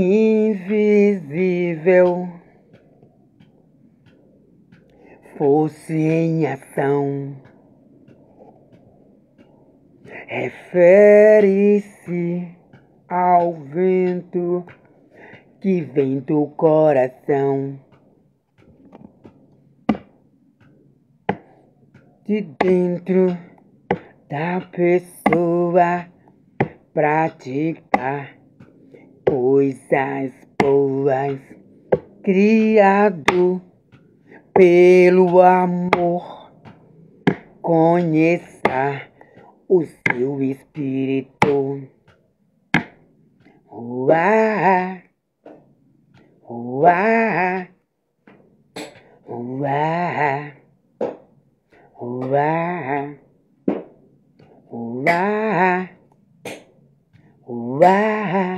invisível fosse em ação. Refere-se ao vento que vem do coração. De dentro da pessoa praticar coisas boas, criado pelo amor. Conheça o seu espírito. Uá, uá, uá, uá, uá, uá,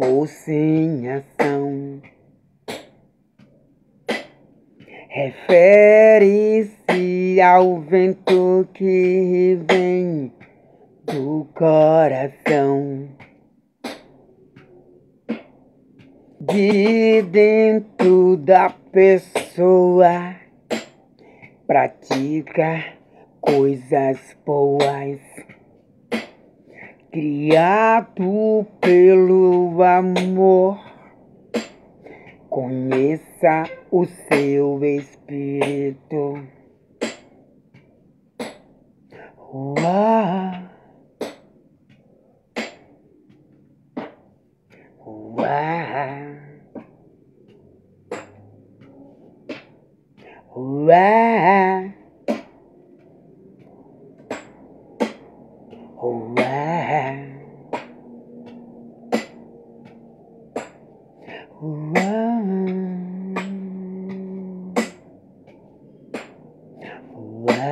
fosse em ação. Refere-se ao vento que vem do coração. De dentro da pessoa pratica coisas boas. Criado pelo amor. Conheça o seu espírito. Uá. Uá. Uá. Uá. Uá. Uá.